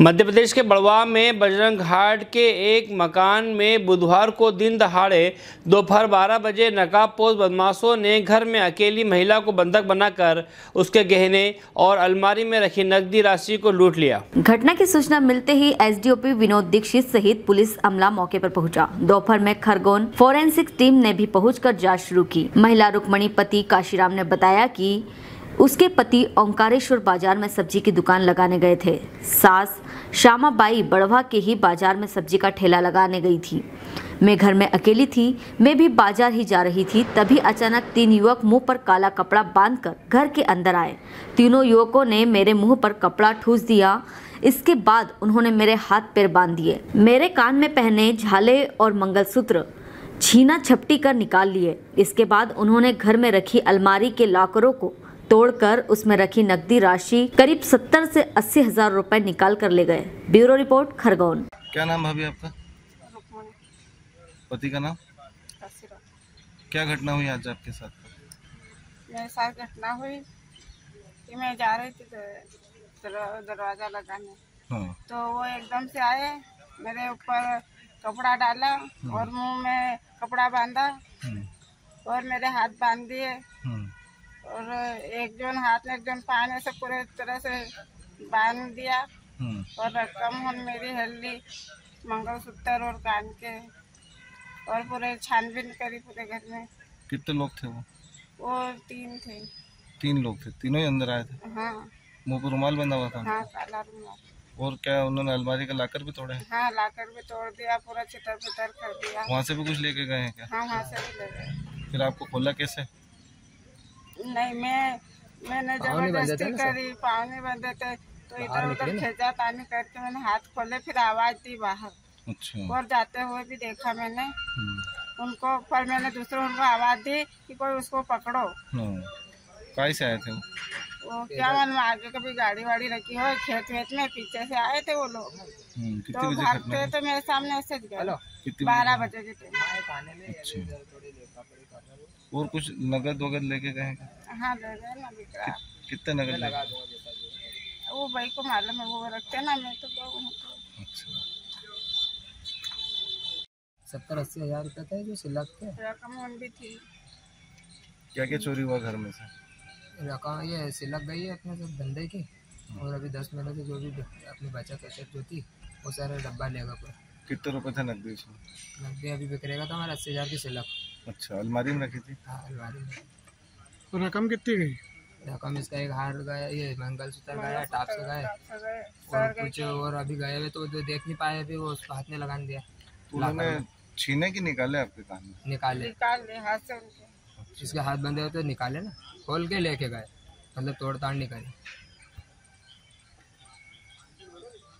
मध्य प्रदेश के बड़वा में बजरंग घाट के एक मकान में बुधवार को दिन दहाड़े दोपहर 12 बजे नकाबपोश बदमाशों ने घर में अकेली महिला को बंधक बनाकर उसके गहने और अलमारी में रखी नकदी राशि को लूट लिया। घटना की सूचना मिलते ही एसडीओपी विनोद दीक्षित सहित पुलिस अमला मौके पर पहुँचा। दोपहर में खरगोन फोरेंसिक टीम ने भी पहुंचकर जाँच शुरू की। महिला रुक्मणी पति काशीराम ने बताया की उसके पति ओंकारेश्वर बाज़ार में सब्ज़ी की दुकान लगाने गए थे। सास श्यामाबाई बड़वा के ही बाज़ार में सब्ज़ी का ठेला लगाने गई थी। मैं घर में अकेली थी, मैं भी बाज़ार ही जा रही थी, तभी अचानक तीन युवक मुँह पर काला कपड़ा बांधकर घर के अंदर आए। तीनों युवकों ने मेरे मुँह पर कपड़ा ठूस दिया। इसके बाद उन्होंने मेरे हाथ पैर बाँध दिए। मेरे कान में पहने झाले और मंगलसूत्र, छीना छपटी कर निकाल लिए। इसके बाद उन्होंने घर में रखी अलमारी के लॉकरों को तोड़कर उसमें रखी नकदी राशि करीब 70 से अस्सी हज़ार रुपए निकाल कर ले गए। Bureau report Khargone. क्या नाम भाभी आपका? पति का नाम? क्या घटना हुई आज आपके साथ? मेरे साथ घटना हुई कि मैं जा रही थी तो दरवाज़ा लगाने। हाँ। तो वो एकदम से आए मेरे ऊपर कपड़ा डाला और मुँह में कपड़ा बांधा हम्म, और मेरे हाथ बाँध दिए। हम्म, और एक जन हाथ में एक जन पान ऐसे पूरे तरह से बाँध दिया। हम्म, और रकम हम मेरी हल्दी मंगलसूत्र और कान के और पूरे छानबीन करी पूरे घर में। कितने लोग थे वो? वो तीन थे। तीन लोग थे तीनों ही अंदर आए थे? हाँ। मुँह पर रुमाल बंधा हुआ था? हाँ काला रुमाल। और क्या उन्होंने अलमारी का लाकर भी तोड़े हाँ? लाकर भी तोड़ दिया पूरा चितर पितर कर दिया। वहाँ से भी कुछ लेके गए हैं क्या? हाँ वहाँ से भी ले गए। फिर आपको खोला कैसे? नहीं मैं मैंने ज़बरदस्ती करी पाँव नहीं बंधे थे तो इधर उधर खेचा पानी करके मैंने हाथ खोले फिर आवाज़ दी बाहर। अच्छा। और जाते हुए भी देखा मैंने। हम्म, उनको पर मैंने दूसरे उनको आवाज़ दी कि कोई उसको पकड़ो। कैसे आए थे वो क्या मालूम आगे कभी गाड़ी वाड़ी रखी हो खेत वेत में पीछे से आए थे वो लोग। हम्म, तो भागते तो मेरे सामने ऐसे गए। बारह बजे के टाइम अच्छा। और कुछ नगद वगद लेके गए हाँ ले गए कितने नगद लेके वो भाई को मालूम है वो रखते ना मैं तो लोग हूँ तो अच्छा। सत्तर अस्सी हज़ार रुपये थे जो सिलक थे रकम भी थी। क्या क्या चोरी हुआ घर में से? रकम ये सिलक गई है अपने सब धंधे की। और अभी दस महीने से जो भी अपनी बचत वचत जो थी वो सारे डब्बा लेगा पूरा। कितने रुपए थे नकदी उसमें? नकदी अभी बिकरेगा तो हमारा अस्सी हज़ार की सिलक अच्छा अलमारी में रखी थी? हाँ अलमारी में। और रकम कितनी गई? रकम इसका एक हार गया ये मंगलसूत्र गया टाप्स गए सब गए और कुछ और अभी गए हुए तो जो देख नहीं पाए अभी वो उसको हाथ में लगा दिया। तो उन्होंने छीने की निकाले आपके कान में? निकाले। निकाल हाथ से उनके। जिसके हाथ बंधे हुए तो निकाले ना। खोल के लेके गए। मतलब तोड़ ताड़ नहीं करी।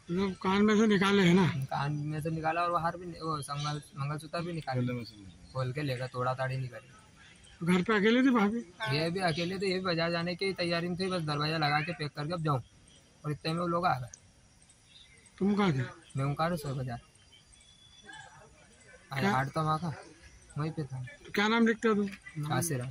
मतलब कान में से निकाले है ना? कान में से निकाला और वो हार भी वो संगल मंगलसूत्र भी निकाले। खोल के लेकर तोड़ा ताड़ी नहीं करी। घर पे अकेले थी भाभी? ये भी अकेले थे ये भी बाज़ार जाने की तैयारी में थे बस दरवाज़ा लगा के पैक करके अब जाऊँ। और इतने में वो लोग आ गए। तुम कहाँ थे? मैं ओंकार सो बाज़ार। अरे हाट तो वहाँ का वहीं पे था। तो क्या नाम लिखते हो तुम? आसिरा